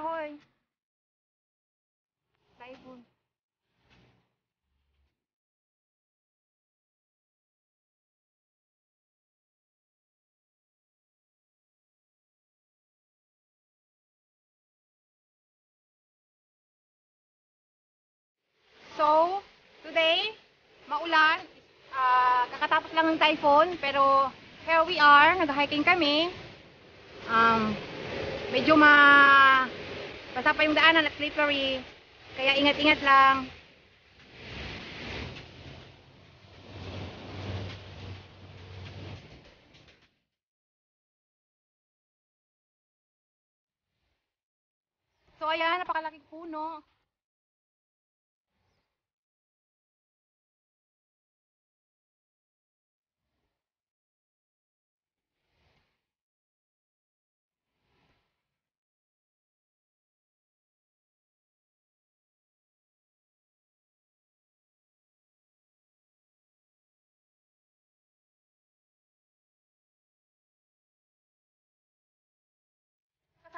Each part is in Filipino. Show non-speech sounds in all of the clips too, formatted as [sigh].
kahoy. Typhoon. So, today, maulan. Ah, kakatapos lang ng typhoon, pero here we are, nag-hiking kami. Um, medyo ma basa pa yung daanan at slippery. Kaya ingat-ingat lang. So ayan, napakalaking puno.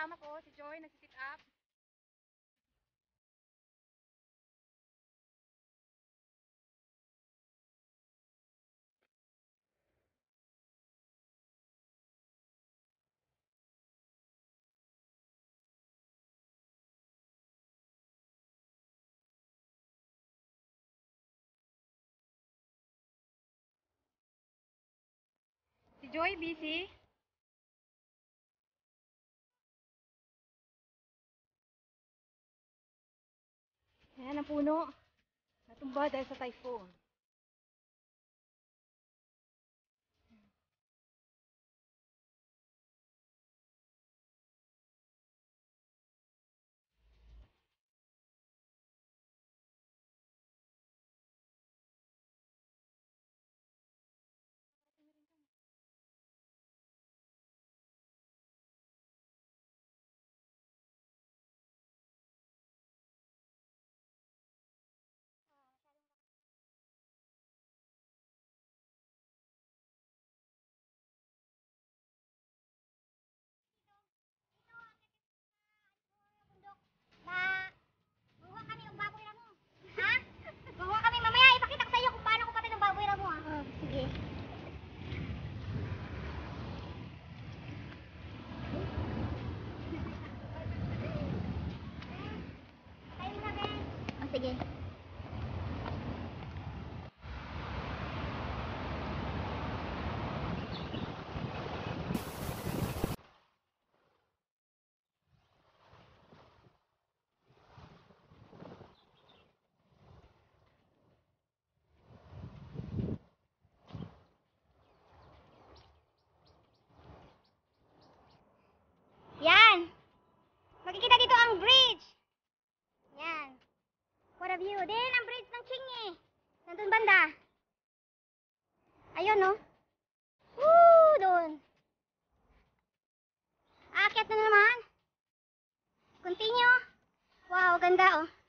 Kasama ko si Joy, nag-sit up. Si Joy, busy. Ang puno. Natumba dahil sa typhoon. Ma, buha kami ng baboy ramo. Ha? Buha kami mamaya. Ipakita ko sa iyo kung paano ko patay ng baboy ramo. Ah. Oh, sige. Patayin na, Ben. Oh, sige. Yan. Makikita dito ang bridge. Yan. View. Din ang bridge ng Chingy. Nandun banda. Ayun, no? Woo! Doon. Aakyat na naman. Continue. Wow, ganda, oh.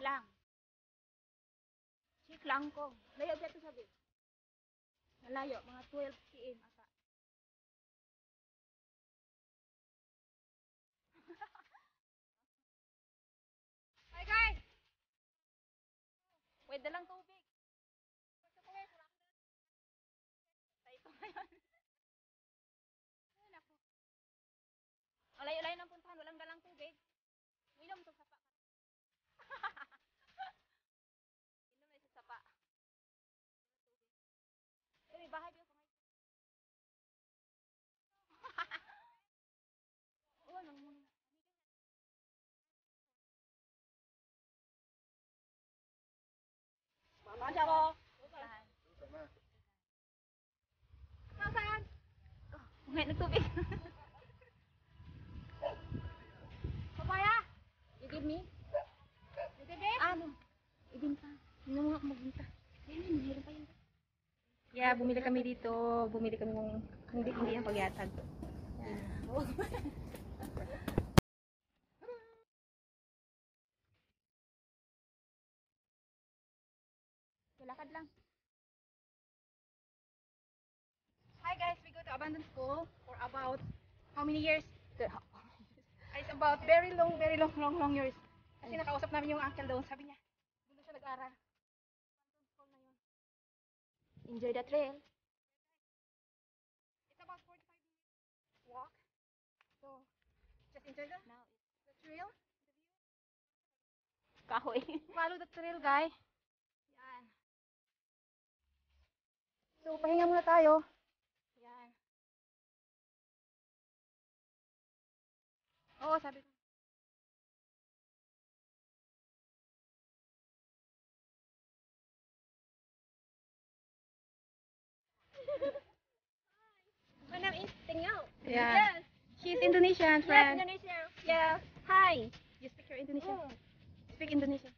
Lang. Check lang ko. Layo ba ito sabi? Malayo, mga 12 cm ata. [laughs] Hi guys! Pwede lang tubig. Nagtubig. Papaya? You give me? You give it? Ano? Ibinta. Mo nga magbinta. Ayun, yun, meron pa yun. Yeah, bumili kami dito. Bumili kami ng hindi hindi yung pagyatag. Lakad [laughs] abandoned school for about how many years? It's about very long, very long, long, long years. Kasi nakausap namin yung uncle doon. Sabi niya, doon siya nag-aral. Enjoy the trail. It's about 45 minutes walk. So, just enjoy the, Now, the trail. kahoy. Follow the trail, guys. Yan. So, pahinga muna tayo. Sabi ko. [laughs] My name is Tingao. Yeah. Yes. She's Indonesian, Yes, friend. Indonesia. Yeah. Hi. You speak your Indonesian. Speak Indonesian.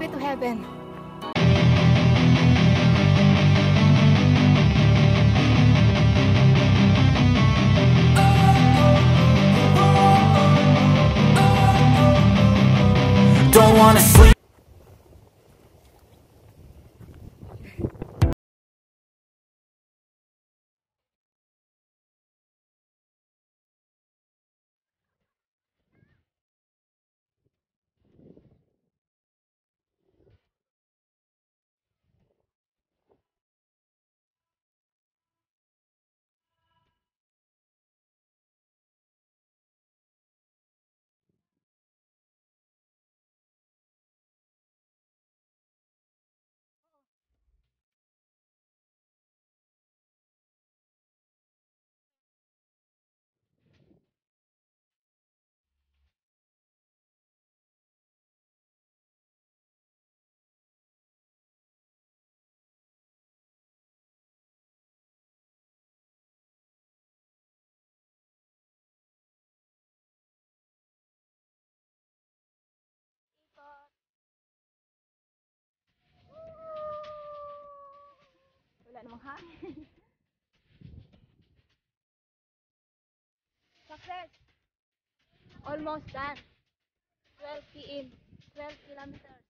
Stairway to heaven. Don't wanna sleep. Success! Almost done. 12 km. 12 kilometers.